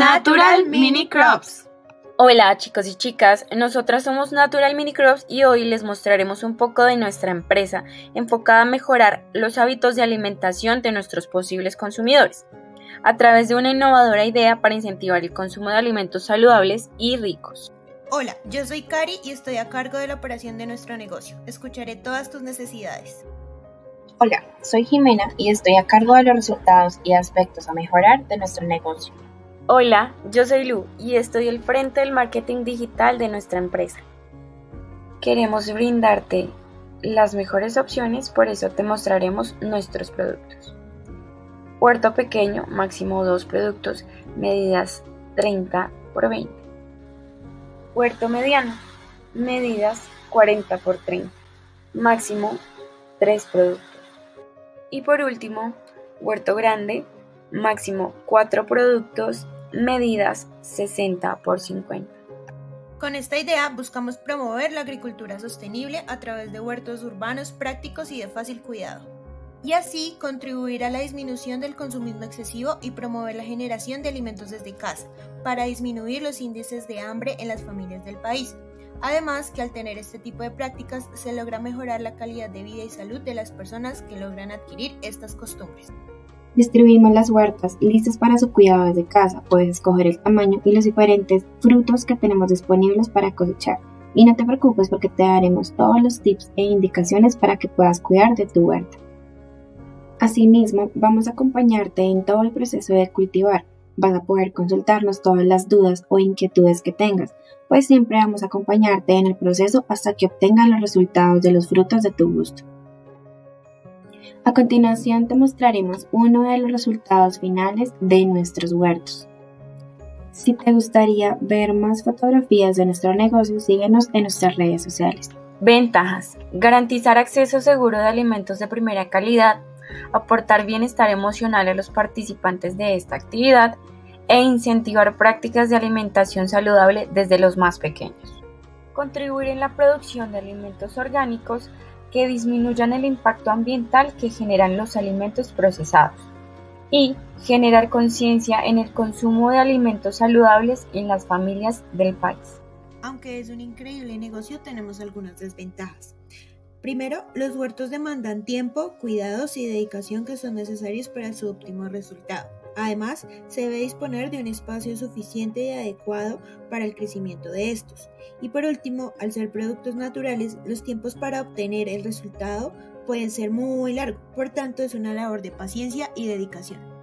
Natural Mini Crops. Hola chicos y chicas, nosotras somos Natural Mini Crops y hoy les mostraremos un poco de nuestra empresa enfocada a mejorar los hábitos de alimentación de nuestros posibles consumidores a través de una innovadora idea para incentivar el consumo de alimentos saludables y ricos. Hola, yo soy Cari y estoy a cargo de la operación de nuestro negocio. Escucharé todas tus necesidades. Hola, soy Jimena y estoy a cargo de los resultados y aspectos a mejorar de nuestro negocio. Hola, yo soy Lu y estoy al frente del marketing digital de nuestra empresa. Queremos brindarte las mejores opciones, por eso te mostraremos nuestros productos. Huerto pequeño, máximo dos productos, medidas 30 por 20. Huerto mediano, medidas 40 por 30, máximo 3 productos. Y por último, huerto grande, máximo 4 productos, medidas 60 por 50. Con esta idea buscamos promover la agricultura sostenible a través de huertos urbanos prácticos y de fácil cuidado, y así contribuir a la disminución del consumismo excesivo y promover la generación de alimentos desde casa, para disminuir los índices de hambre en las familias del país. Además que al tener este tipo de prácticas se logra mejorar la calidad de vida y salud de las personas que logran adquirir estas costumbres. Distribuimos las huertas listas para su cuidado desde casa. Puedes escoger el tamaño y los diferentes frutos que tenemos disponibles para cosechar. Y no te preocupes porque te daremos todos los tips e indicaciones para que puedas cuidar de tu huerta. Asimismo, vamos a acompañarte en todo el proceso de cultivar. Vas a poder consultarnos todas las dudas o inquietudes que tengas pues siempre vamos a acompañarte en el proceso hasta que obtengas los resultados de los frutos de tu gusto. A continuación te mostraremos uno de los resultados finales de nuestros huertos. Si te gustaría ver más fotografías de nuestro negocio, síguenos en nuestras redes sociales. Ventajas. Garantizar acceso seguro de alimentos de primera calidad, aportar bienestar emocional a los participantes de esta actividad, e incentivar prácticas de alimentación saludable desde los más pequeños. Contribuir en la producción de alimentos orgánicos que disminuyan el impacto ambiental que generan los alimentos procesados. Y generar conciencia en el consumo de alimentos saludables en las familias del país. Aunque es un increíble negocio, tenemos algunas desventajas. Primero, los huertos demandan tiempo, cuidados y dedicación que son necesarios para su óptimo resultado. Además, se debe disponer de un espacio suficiente y adecuado para el crecimiento de estos. Y por último, al ser productos naturales, los tiempos para obtener el resultado pueden ser muy largos, por tanto es una labor de paciencia y dedicación.